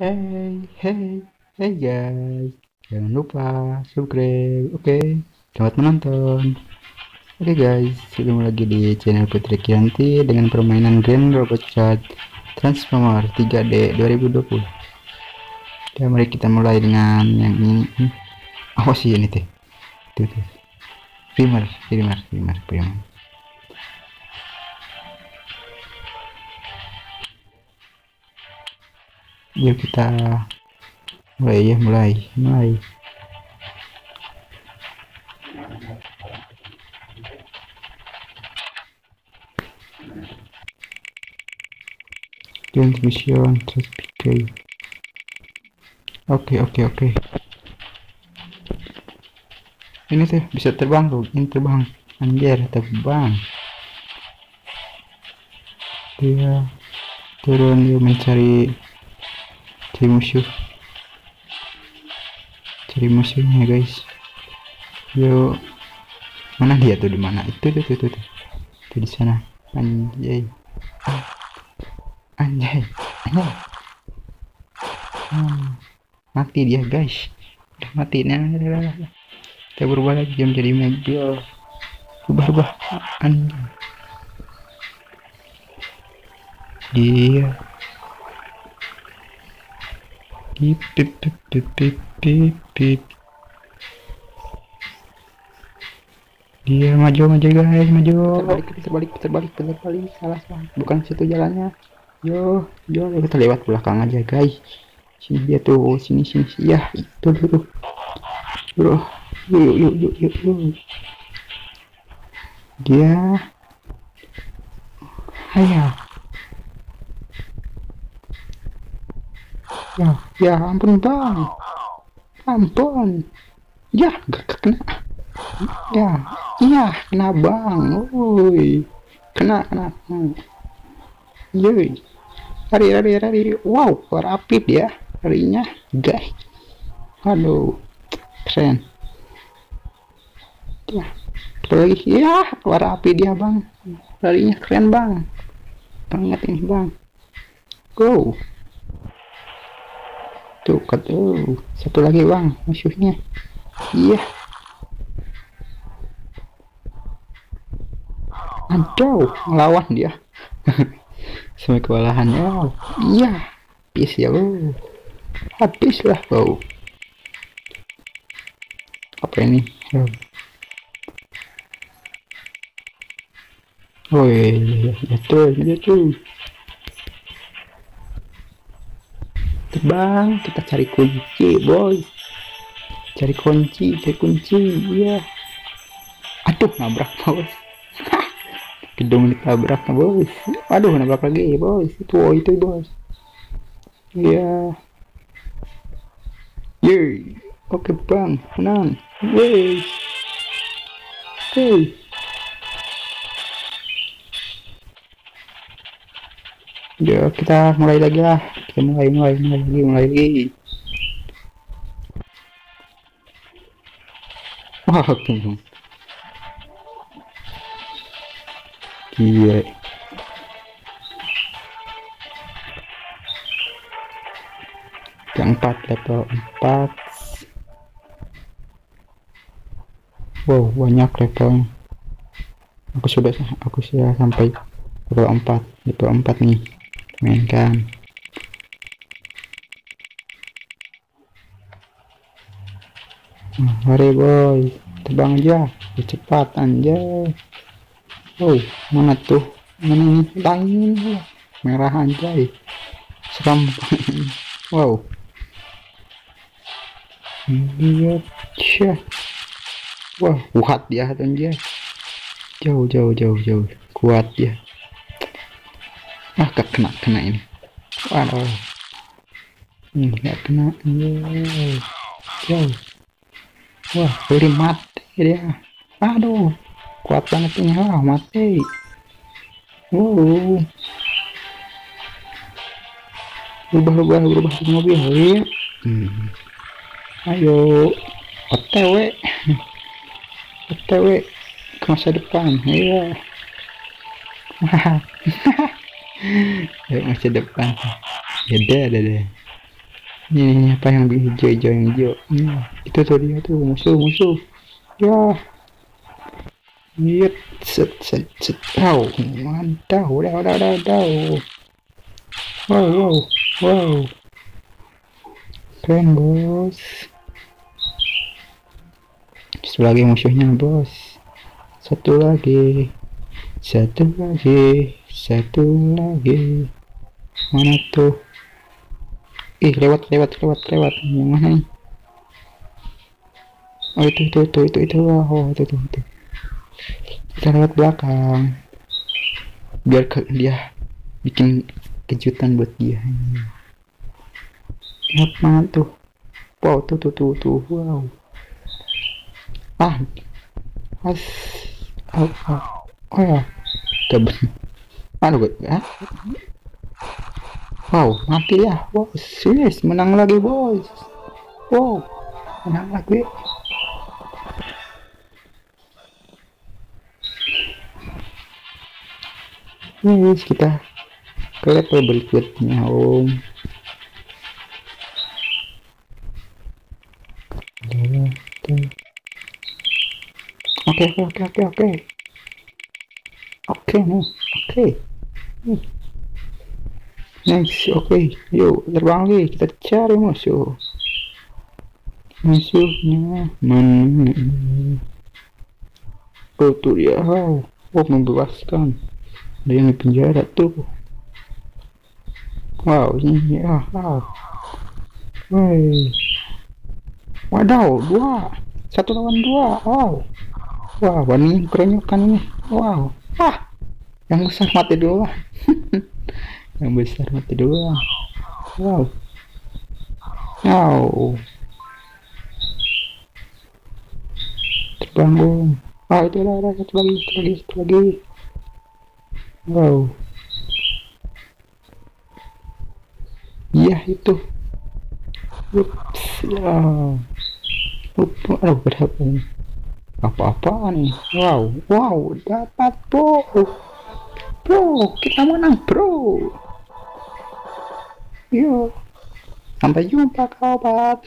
Hey, hey, hey guys, jangan lupa subscribe. Oke, selamat menonton. Oke guys, ketemu lagi di channel Putri Kianti dengan permainan game Robot Chat Transformer 3D 2020. Ya, mari kita mulai dengan yang ini. Oh sih ini teh. Tuh, tuh. Primer, primer, primer, primer. Yuk kita mulai ya, mulai, mulai. transmission transmission oke oke oke. Ini tuh bisa terbang tuh ini terbang. Anjir terbang. Dia turun yuk mencari cari musuh. Cari musuhnya guys. Yuk mana dia tuh? Di mana? Itu tuh tuh tuh tuh, di sana. Anjay. Anjay. Anjay hmm, mati dia guys. Udah mati. Nah, nah, nah, nah. kita berubah lagi. Jam jadi mobil. Ubah ubah. Anjay. Dia pip pip pip pip pip pip pip dia maju maju guys maju. Terbalik terbalik terbalik terbalik. Salah salah. Bukan situ jalannya. Yo yo kita lewat belakang aja guys. Sini dia tuh sini sini ya itu dulu. Bro yuk yuk yuk yuk yuk. Dia. Ayo ya ya ampun bang. Ampun. Ya gak kena. Ya iya kena bang. Woi kena kena. Yoi. lari lari lari. Wow rapid ya larinya guys aduh keren. Ya lagi. Ya rapi dia bang. Larinya keren bang. Banget ini bang. Go tuh tuh satu lagi bang musuhnya. Iya. Aduh lawan dia. Sampai kewalahan. Ya iya. Habis ya lo habis lah bau apa ini? Oh, oh iya, iya, iya. Terbang kita cari kunci boy. Cari kunci cari kunci iya. Aduh nabrak bos gedung ditabrak bos aduh nabrak lagi bos itu oh, itu bos iya. Yeay. Oke bang. Menang yeay. Oke ya kita mulai lagi lah kita mulai mulai lagi mulai lagi wah Gila. Yang empat level empat. Wow, banyak level. Aku sudah aku sudah sampai level empat, level empat nih. Mainkan. Mari boy, terbang aja, cepat anjay. Oh, mana tuh? Mana ini? Lain merah anjay. Seram. wow. Syah. Wah, kuat dia anjay. Jauh, jauh, jauh, jauh. Kuat dia. Ah, kena kena ini. Waduh. Hmm, gak kena. Anjay. Jauh. Wah, beri mati dia. Aduh kuat banget ini. Ah mati. Wow berubah berubah berubah. Di mobil ya hmm. ayo. Otw otw ke masa depan. Iya. Ya masa depan. Ya deh deh deh ini, ini apa yang hijau hijau yang hijau ini itu tuh dia tuh musuh musuh ya Yep, set set set. Wow, mantap. Udah, udah, udah, udah. Wow, wow, wow. Keren, bos. Satu lagi musuhnya, bos. Satu lagi. Satu lagi. Satu lagi. Mana tuh? Ih, lewat, lewat, lewat, lewat. Yang mana? Oh, itu, itu, itu, itu, itu. Oh, itu, itu, itu. Kita lewat belakang. Biar ke dia bikin kejutan buat dia. Lihat mana tuh? Wow tuh tuh tuh tuh. Wow. Ah. As. Oh, oh, oh ya. Coba. Mana gue ah wow mati ya wow serius menang lagi bos wow menang lagi Yes, kita ke level berikutnya, Om. Oke, oke, oke, oke, oke. Oke, oke. Next, oke. Yuk, terbang lagi. Kita cari musuh. Musuhnya mana? Oh, tuh dia. Oh, oh membebaskan ada yang di penjara tuh wow ini ya wow Woi. wadaw dua satu lawan dua wow wow ini keronyokan ini wow ah yang besar mati dua yang besar mati dua wow. Wow. Terbangun ah itu lah satu lagi satu lagi satu lagi wow. Iya itu. Ups ya lupa oh, berapa ini? Apa-apaan nih wow wow dapat bro bro kita menang bro yuk sampai jumpa kawan